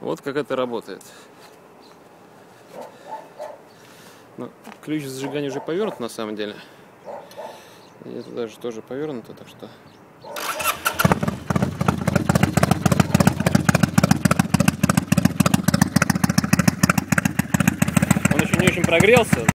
Вот как это работает. Ну, ключ зажигания уже повернут на самом деле. И это даже тоже повернуто, так что... Он еще не очень прогрелся.